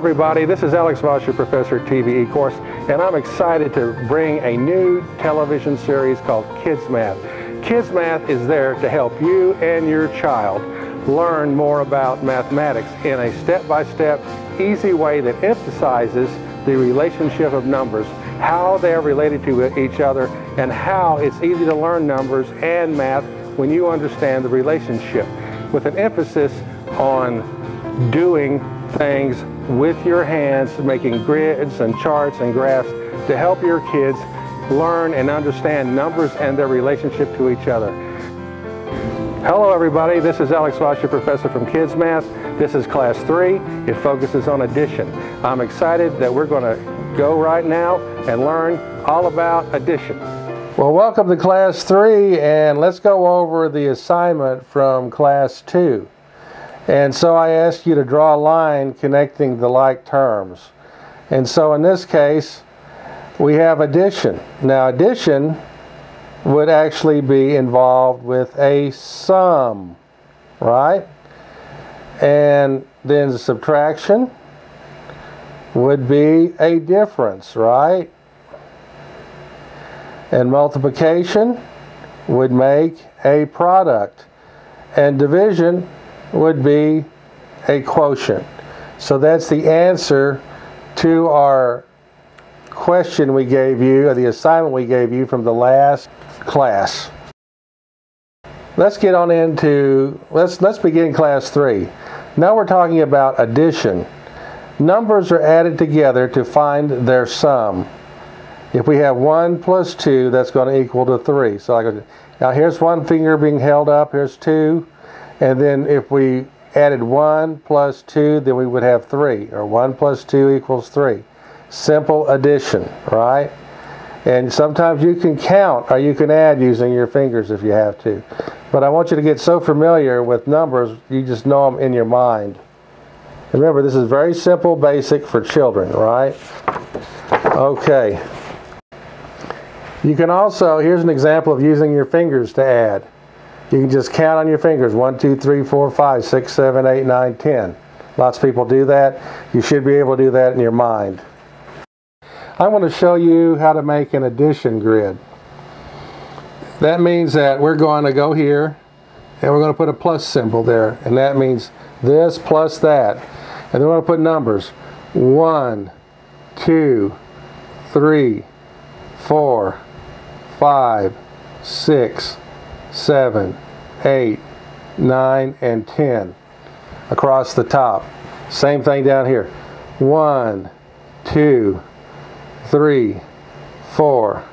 everybody. This is Alex Voss, your professor at TV eCourse, and I'm excited to bring a new television series called Kids Math. Kids Math is there to help you and your child learn more about mathematics in a step-by-step, -step, easy way that emphasizes the relationship of numbers, how they are related to each other, and how it's easy to learn numbers and math when you understand the relationship, with an emphasis on doing things with your hands, making grids and charts and graphs to help your kids learn and understand numbers and their relationship to each other. Hello everybody, this is Alex your professor from Kids Math. This is class three. It focuses on addition. I'm excited that we're going to go right now and learn all about addition. Well, welcome to class three and let's go over the assignment from class two. And so I ask you to draw a line connecting the like terms. And so in this case, we have addition. Now addition would actually be involved with a sum, right? And then subtraction would be a difference, right? And multiplication would make a product. And division would be a quotient. So that's the answer to our question we gave you, or the assignment we gave you from the last class. Let's get on into, let's, let's begin class three. Now we're talking about addition. Numbers are added together to find their sum. If we have 1 plus 2, that's going to equal to 3. So I go, now here's one finger being held up, here's 2, and then if we added 1 plus 2, then we would have 3. Or 1 plus 2 equals 3. Simple addition, right? And sometimes you can count or you can add using your fingers if you have to. But I want you to get so familiar with numbers, you just know them in your mind. Remember, this is very simple, basic for children, right? Okay. You can also, here's an example of using your fingers to add. You can just count on your fingers 1, 2, 3, 4, 5, 6, 7, 8, 9, 10. Lots of people do that. You should be able to do that in your mind. I want to show you how to make an addition grid. That means that we're going to go here and we're going to put a plus symbol there. And that means this plus that. And then we're going to put numbers. 1, 2, 3, 4, 5, 6, seven, eight, nine, and 10 across the top. Same thing down here. One, two, three, four,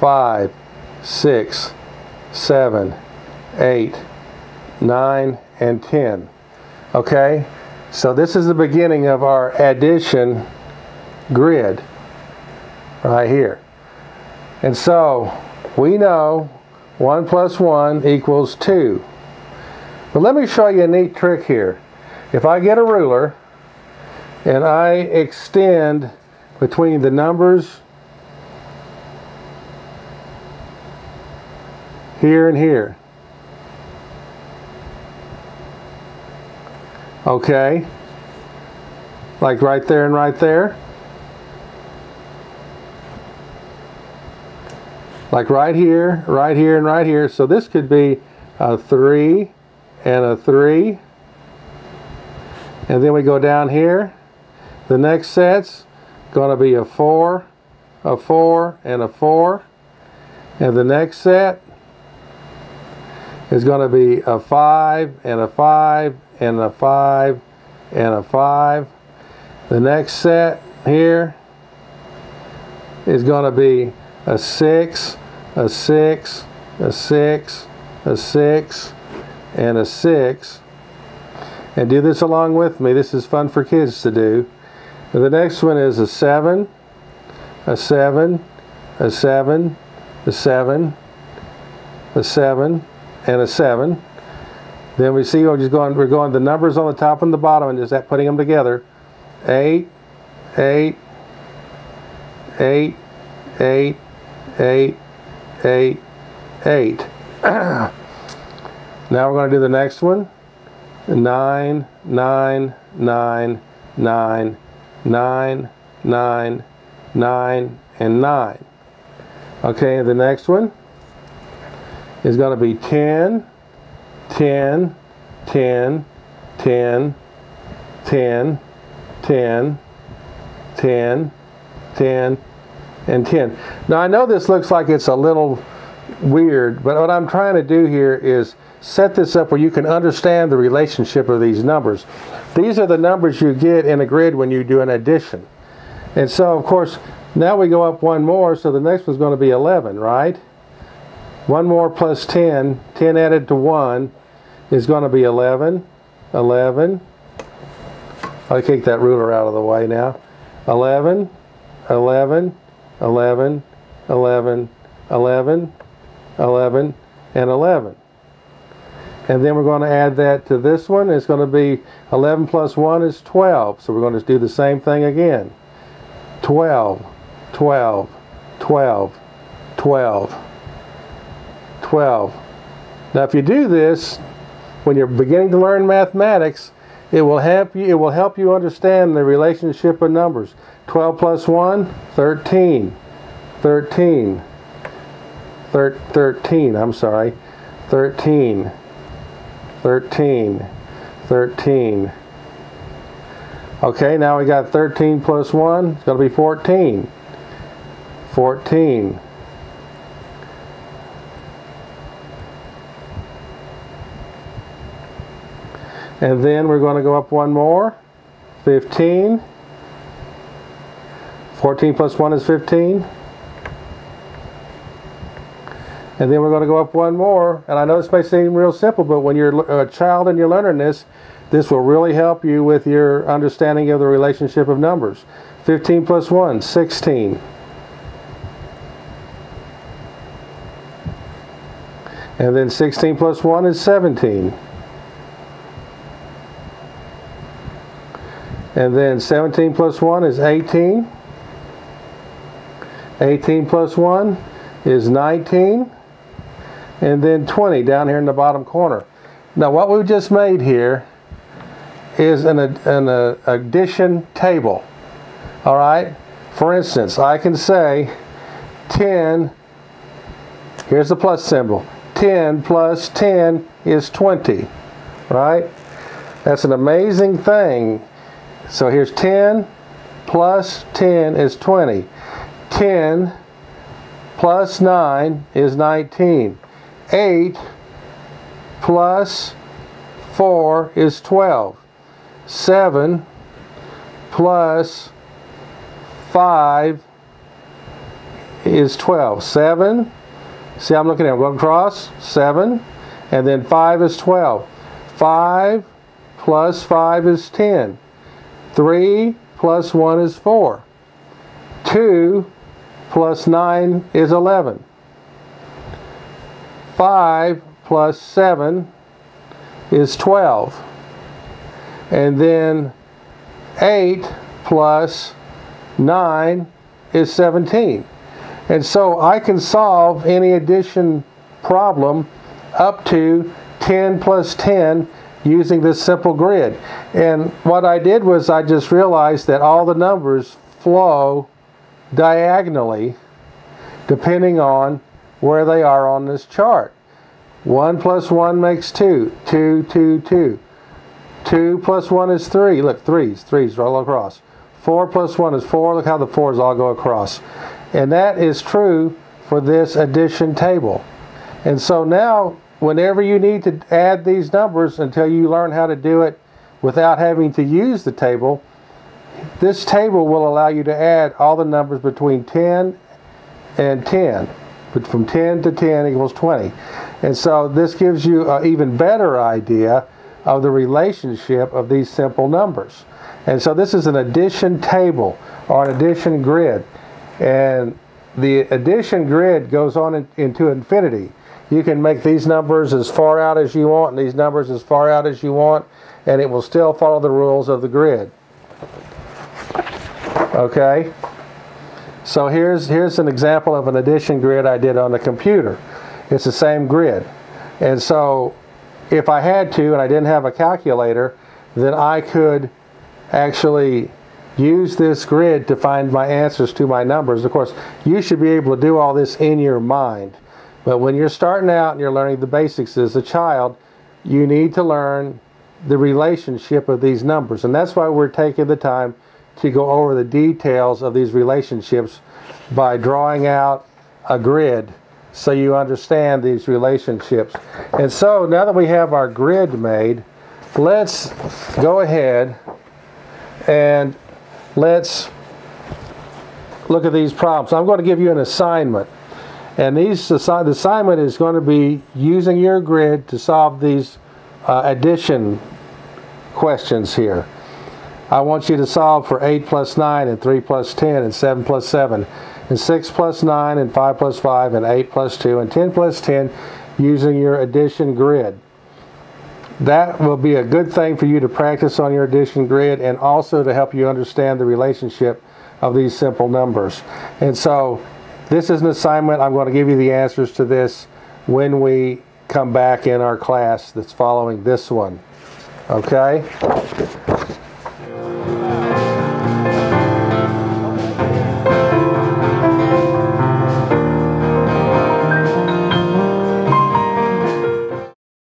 five, six, seven, eight, nine, and 10. Okay? So this is the beginning of our addition grid right here. And so we know 1 plus 1 equals 2. But let me show you a neat trick here. If I get a ruler and I extend between the numbers here and here. Okay. Like right there and right there. Like right here, right here, and right here. So this could be a 3 and a 3. And then we go down here. The next set's going to be a 4, a 4, and a 4. And the next set is going to be a 5, and a 5, and a 5, and a 5. The next set here is going to be a 6, a 6, a 6, a 6, and a 6. And do this along with me. This is fun for kids to do. The next one is a 7, a 7, a 7, a 7, a 7, and a 7. Then we see we're just going we're going the numbers on the top and the bottom and just that putting them together. 8, 8, 8, 8, 8, eight, eight. now we're going to do the next one. Nine, nine, nine, nine, 9, 9, 9, and 9. Okay, the next one is going to be 10, 10, 10, 10, 10, 10, 10, 10, and 10. Now I know this looks like it's a little weird, but what I'm trying to do here is set this up where you can understand the relationship of these numbers. These are the numbers you get in a grid when you do an addition. And so, of course, now we go up one more, so the next one's going to be 11, right? One more plus 10, 10 added to 1 is going to be 11, 11. I'll kick that ruler out of the way now. 11, 11, 11, 11, 11, 11, and 11. And then we're going to add that to this one. It's going to be 11 plus 1 is 12. So we're going to do the same thing again. 12, 12, 12, 12, 12. Now if you do this, when you're beginning to learn mathematics, it will help you, it will help you understand the relationship of numbers. 12 plus 1, 13. 13. Thir 13, I'm sorry. 13. 13. 13. Okay, now we got 13 plus 1. It's going to be 14. 14. And then we're going to go up one more. 15. 14 plus 1 is 15. And then we're going to go up one more. And I know this may seem real simple, but when you're uh, a child and you're learning this, this will really help you with your understanding of the relationship of numbers. 15 plus 1, 16. And then 16 plus 1 is 17. And then 17 plus 1 is 18. 18 plus 1 is 19 and then 20 down here in the bottom corner. Now what we've just made here is an, an uh, addition table. All right? For instance, I can say 10, here's the plus symbol, 10 plus 10 is 20, right? That's an amazing thing. So here's 10 plus 10 is 20. 10 plus 9 is 19. 8 plus 4 is 12. 7 plus 5 is 12. 7, see I'm looking at, I'm going across, 7, and then 5 is 12. 5 plus 5 is 10. 3 plus 1 is 4. 2 plus 9 is 11. 5 plus 7 is 12. And then 8 plus 9 is 17. And so I can solve any addition problem up to 10 plus 10 using this simple grid. And what I did was I just realized that all the numbers flow diagonally depending on where they are on this chart. 1 plus 1 makes 2. 2, 2, 2. 2 plus 1 is 3. Look, 3s, 3s all across. 4 plus 1 is 4. Look how the 4s all go across. And that is true for this addition table. And so now, whenever you need to add these numbers until you learn how to do it without having to use the table, this table will allow you to add all the numbers between 10 and 10 but from 10 to 10 equals 20. And so this gives you an even better idea of the relationship of these simple numbers. And so this is an addition table or an addition grid. And the addition grid goes on in, into infinity. You can make these numbers as far out as you want and these numbers as far out as you want and it will still follow the rules of the grid. Okay? So here's, here's an example of an addition grid I did on the computer. It's the same grid. And so if I had to and I didn't have a calculator, then I could actually use this grid to find my answers to my numbers. Of course, you should be able to do all this in your mind. But when you're starting out and you're learning the basics as a child, you need to learn the relationship of these numbers. And that's why we're taking the time to go over the details of these relationships by drawing out a grid so you understand these relationships. And so now that we have our grid made, let's go ahead and let's look at these problems. I'm going to give you an assignment. And these the assignment is going to be using your grid to solve these uh, addition questions here. I want you to solve for 8 plus 9 and 3 plus 10 and 7 plus 7 and 6 plus 9 and 5 plus 5 and 8 plus 2 and 10 plus 10 using your addition grid. That will be a good thing for you to practice on your addition grid and also to help you understand the relationship of these simple numbers. And so this is an assignment. I'm going to give you the answers to this when we come back in our class that's following this one. Okay?